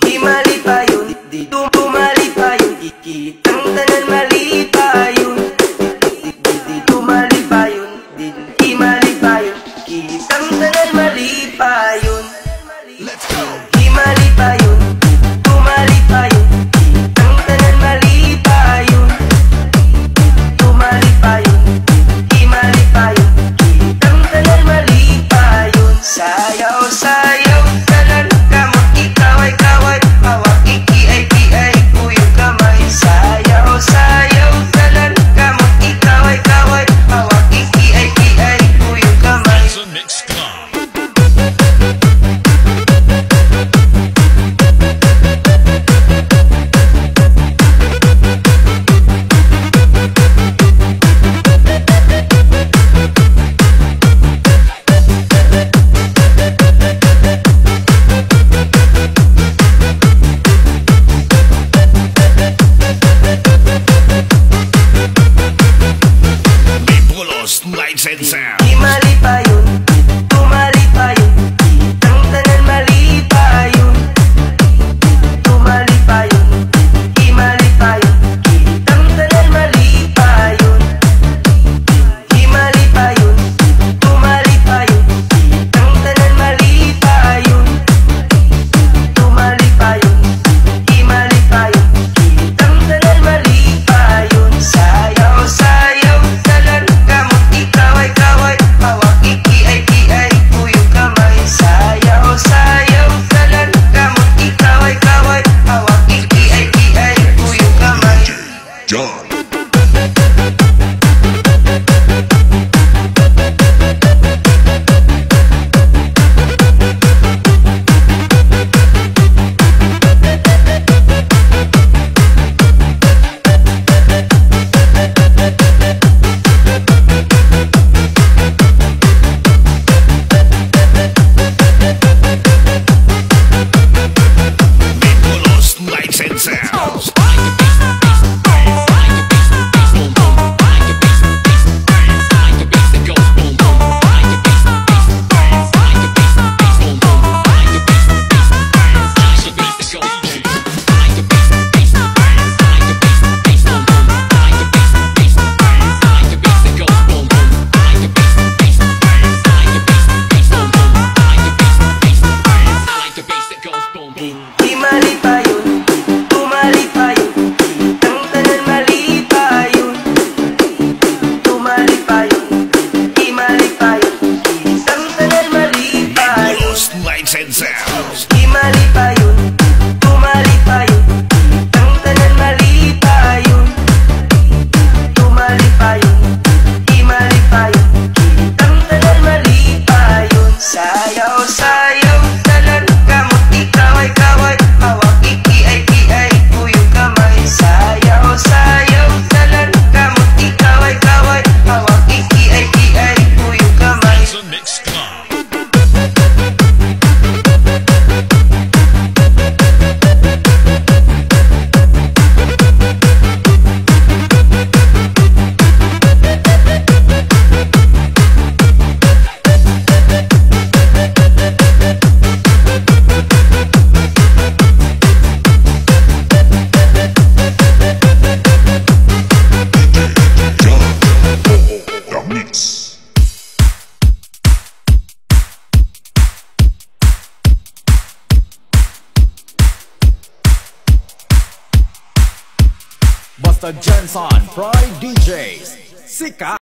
Di mali pa yun, di dumali pa yun, kikitang tanan mali pa yun. down. Mr. Jensen, Pride DJs, Sika.